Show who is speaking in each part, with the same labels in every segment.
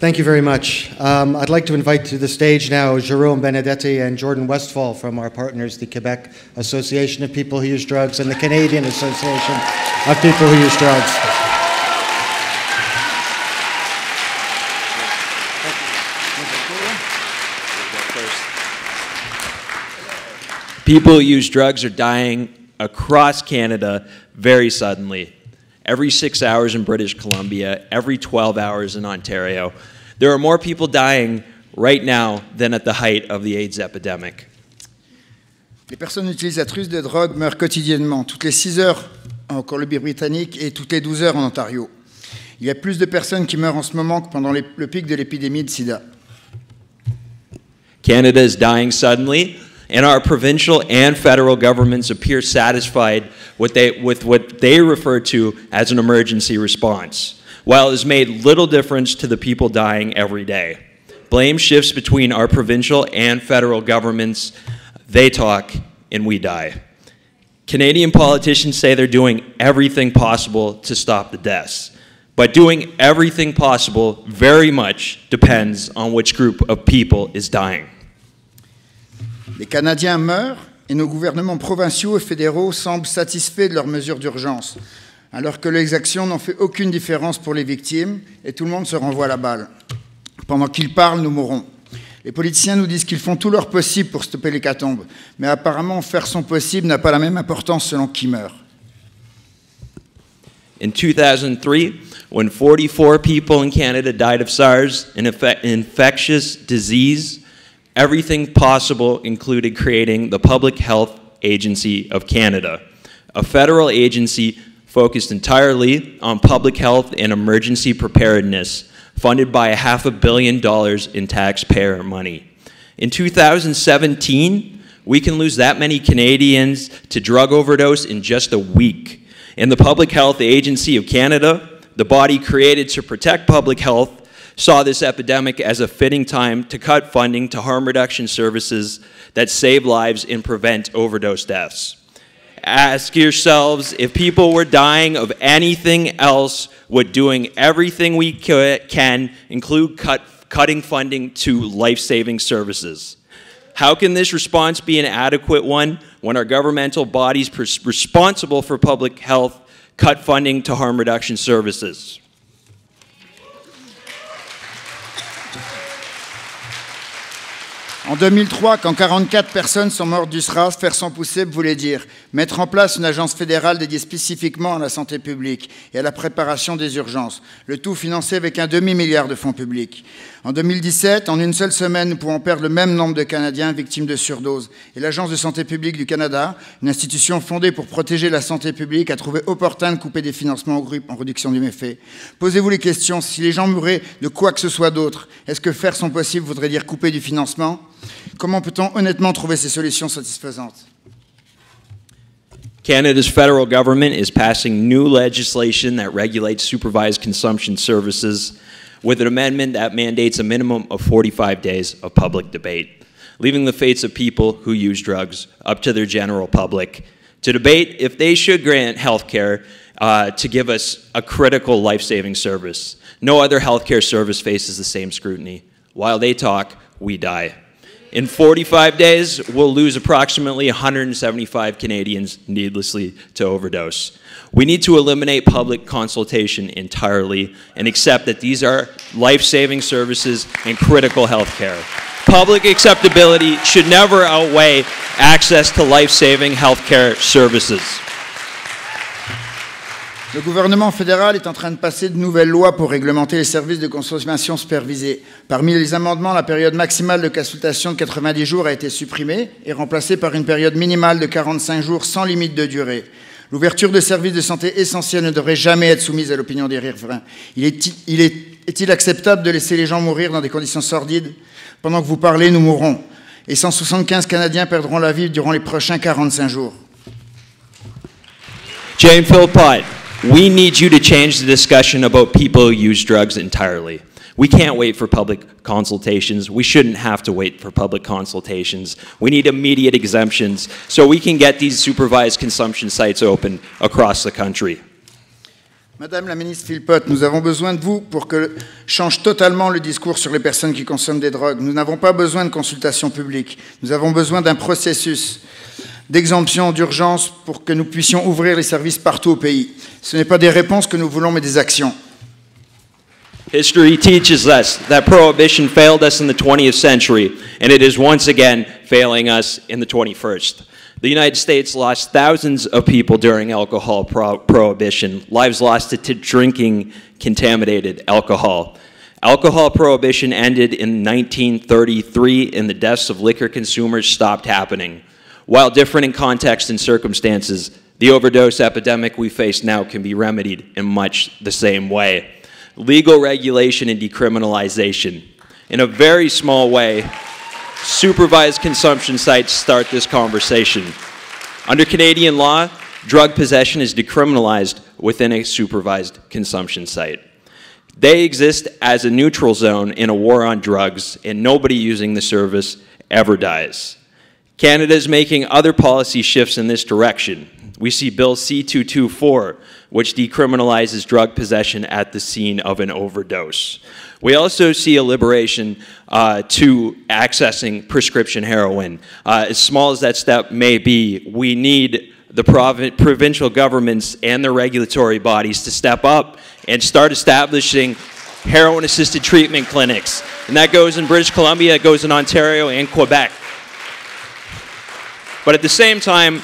Speaker 1: Thank you very much. Um, I'd like to invite to the stage now Jerome Benedetti and Jordan Westfall from our partners, the Quebec Association of People Who Use Drugs and the Canadian Association of People Who Use Drugs.
Speaker 2: People who use drugs are dying across Canada very suddenly every six hours in British Columbia, every 12 hours in Ontario. There are more people dying right now than at the height of the AIDS epidemic.
Speaker 3: Les personnes utilisatrices de drogue meurent quotidiennement, toutes les 6 heures en Colombie-Britannique et toutes les 12 heures en Ontario. Il y a plus de personnes qui meurent en ce moment que pendant les, le pic de l'épidémie de sida.
Speaker 2: Canada is dying suddenly and our provincial and federal governments appear satisfied with, they, with what they refer to as an emergency response, while it has made little difference to the people dying every day. Blame shifts between our provincial and federal governments. They talk and we die. Canadian politicians say they're doing everything possible to stop the deaths. But doing everything possible very much depends on which group of people is dying.
Speaker 3: Les Canadiens meurent et nos gouvernements provinciaux et fédéraux semblent satisfaits de leurs mesures d'urgence, alors que les actions n'ont fait aucune différence pour les victimes et tout le monde se renvoie la balle. Pendant qu'ils parlent, nous mourrons. Les politiciens nous disent qu'ils font tout leur possible pour stopper l'hécatombe, mais apparemment faire son possible n'a pas la même importance selon qui meurt.
Speaker 2: In 2003, when 44 people in Canada died of SARS, an infectious disease, everything possible included creating the Public Health Agency of Canada, a federal agency focused entirely on public health and emergency preparedness, funded by a half a billion dollars in taxpayer money. In 2017, we can lose that many Canadians to drug overdose in just a week. In the Public Health Agency of Canada, the body created to protect public health saw this epidemic as a fitting time to cut funding to harm reduction services that save lives and prevent overdose deaths. Ask yourselves if people were dying of anything else, would doing everything we can include cut, cutting funding to life saving services? How can this response be an adequate one when our governmental bodies responsible for public health cut funding to harm reduction services?
Speaker 3: En 2003, quand 44 personnes sont mortes du SRAS, faire son possible voulait dire mettre en place une agence fédérale dédiée spécifiquement à la santé publique et à la préparation des urgences, le tout financé avec un demi-milliard de fonds publics. En 2017, en une seule semaine, nous pouvons perdre le même nombre de Canadiens victimes de surdose. Et l'Agence de santé publique du Canada, une institution fondée pour protéger la santé publique, a trouvé opportun de couper des financements au groupe en réduction du méfait. Posez-vous les questions, si les gens mouraient de quoi que ce soit d'autre, est-ce que faire son possible voudrait dire couper du financement? Comment peut-on honnêtement trouver ces solutions satisfaisantes
Speaker 2: Canada's federal government is passing new legislation that regulates supervised consumption services with an amendment that mandates a minimum of 45 days of public debate, leaving the fates of people who use drugs up to their general public to debate if they should grant health care uh, to give us a critical life-saving service. No other healthcare service faces the same scrutiny. While they talk, we die. In 45 days, we'll lose approximately 175 Canadians needlessly to overdose. We need to eliminate public consultation entirely and accept that these are life-saving services and critical health care. Public acceptability should never outweigh access to life-saving health care services.
Speaker 3: Le gouvernement fédéral est en train de passer de nouvelles lois pour réglementer les services de consommation supervisée. Parmi les amendements, la période maximale de consultation de 90 jours a été supprimée et remplacée par une période minimale de 45 jours sans limite de durée. L'ouverture de services de santé essentiels ne devrait jamais être soumise à l'opinion des riverains. Il est-il est, est acceptable de laisser les gens mourir dans des conditions sordides? Pendant que vous parlez, nous mourrons. Et 175 Canadiens perdront la vie durant les prochains 45 jours.
Speaker 2: We need you to change the discussion about people who use drugs entirely. We can't wait for public consultations. We shouldn't have to wait for public consultations. We need immediate exemptions so we can get these supervised consumption sites open across the country.
Speaker 3: Madame la ministre Philpott, nous avons besoin de vous pour que change totalement le discours sur les personnes qui consomment des drogues. Nous n'avons pas besoin de consultation publique. Nous avons besoin d'un processus d'exemption d'urgence pour que nous puissions ouvrir les services partout au pays. Ce n'est pas des réponses que nous voulons, mais des actions.
Speaker 2: History teaches us that prohibition failed us in the 20th century, and it is once again failing us in the 21st. The United States lost thousands of people during alcohol pro prohibition, lives lost to drinking contaminated alcohol. Alcohol prohibition ended in 1933 and the deaths of liquor consumers stopped happening. While different in context and circumstances, the overdose epidemic we face now can be remedied in much the same way. Legal regulation and decriminalization. In a very small way, supervised consumption sites start this conversation. Under Canadian law, drug possession is decriminalized within a supervised consumption site. They exist as a neutral zone in a war on drugs, and nobody using the service ever dies. Canada is making other policy shifts in this direction. We see Bill C-224, which decriminalizes drug possession at the scene of an overdose. We also see a liberation uh, to accessing prescription heroin. Uh, as small as that step may be, we need the provincial governments and the regulatory bodies to step up and start establishing heroin assisted treatment clinics. And that goes in British Columbia, it goes in Ontario and Quebec. But at the same time,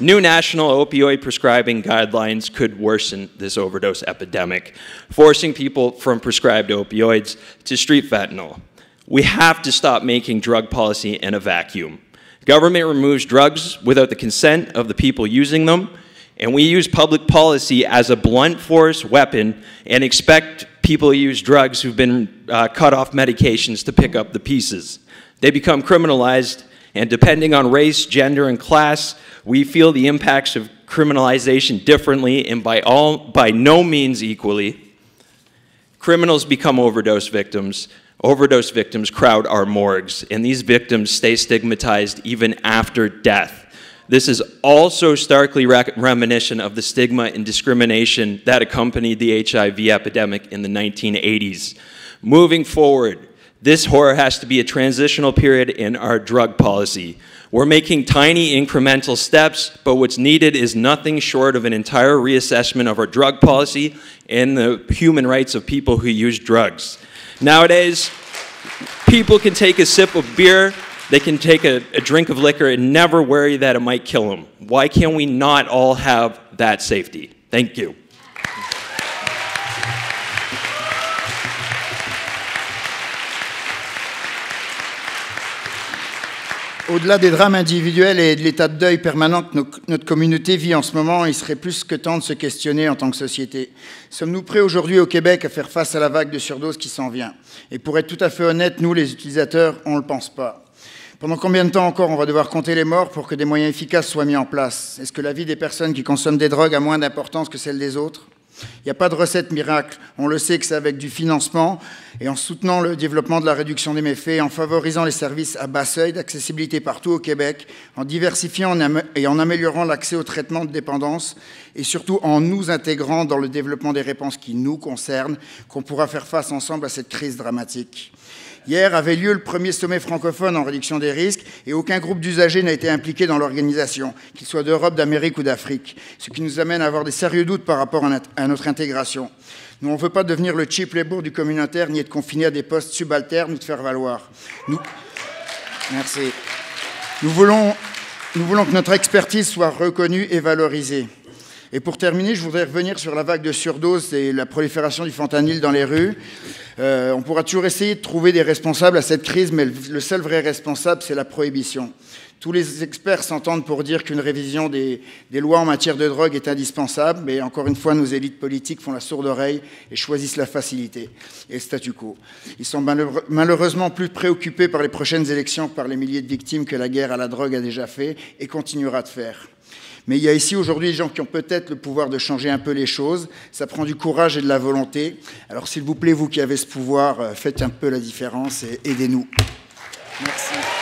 Speaker 2: New national opioid prescribing guidelines could worsen this overdose epidemic, forcing people from prescribed opioids to street fentanyl. We have to stop making drug policy in a vacuum. Government removes drugs without the consent of the people using them, and we use public policy as a blunt force weapon and expect people who use drugs who've been uh, cut off medications to pick up the pieces. They become criminalized, and depending on race, gender, and class, we feel the impacts of criminalization differently and by, all, by no means equally. Criminals become overdose victims. Overdose victims crowd our morgues, and these victims stay stigmatized even after death. This is also starkly reminiscent of the stigma and discrimination that accompanied the HIV epidemic in the 1980s. Moving forward, this horror has to be a transitional period in our drug policy. We're making tiny incremental steps, but what's needed is nothing short of an entire reassessment of our drug policy and the human rights of people who use drugs. Nowadays, people can take a sip of beer, they can take a, a drink of liquor and never worry that it might kill them. Why can't we not all have that safety? Thank you.
Speaker 3: Au-delà des drames individuels et de l'état de deuil permanent que notre communauté vit en ce moment, il serait plus que temps de se questionner en tant que société. Sommes-nous prêts aujourd'hui au Québec à faire face à la vague de surdose qui s'en vient? Et pour être tout à fait honnête, nous, les utilisateurs, on ne le pense pas. Pendant combien de temps encore on va devoir compter les morts pour que des moyens efficaces soient mis en place? Est-ce que la vie des personnes qui consomment des drogues a moins d'importance que celle des autres? Il n'y a pas de recette miracle. On le sait que c'est avec du financement et en soutenant le développement de la réduction des méfaits, en favorisant les services à bas seuil d'accessibilité partout au Québec, en diversifiant et en améliorant l'accès au traitement de dépendance et surtout en nous intégrant dans le développement des réponses qui nous concernent, qu'on pourra faire face ensemble à cette crise dramatique. Hier avait lieu le premier sommet francophone en réduction des risques et aucun groupe d'usagers n'a été impliqué dans l'organisation, qu'il soit d'Europe, d'Amérique ou d'Afrique, ce qui nous amène à avoir des sérieux doutes par rapport à notre intégration. Nous, on ne veut pas devenir le cheap labour du communautaire, ni être confiné à des postes subalternes ou de faire valoir. Merci. Nous voulons que notre expertise soit reconnue et valorisée. Et pour terminer, je voudrais revenir sur la vague de surdose et la prolifération du fentanyl dans les rues. Euh, on pourra toujours essayer de trouver des responsables à cette crise, mais le seul vrai responsable, c'est la prohibition. Tous les experts s'entendent pour dire qu'une révision des, lois en matière de drogue est indispensable, mais encore une fois, nos élites politiques font la sourde oreille et choisissent la facilité et le statu quo. Ils sont malheureusement plus préoccupés par les prochaines élections que par les milliers de victimes que la guerre à la drogue a déjà fait et continuera de faire. Mais il y a ici aujourd'hui des gens qui ont peut-être le pouvoir de changer un peu les choses. Ça prend du courage et de la volonté. Alors s'il vous plaît, vous qui avez ce pouvoir, euh, faites un peu la différence et aidez-nous. Merci.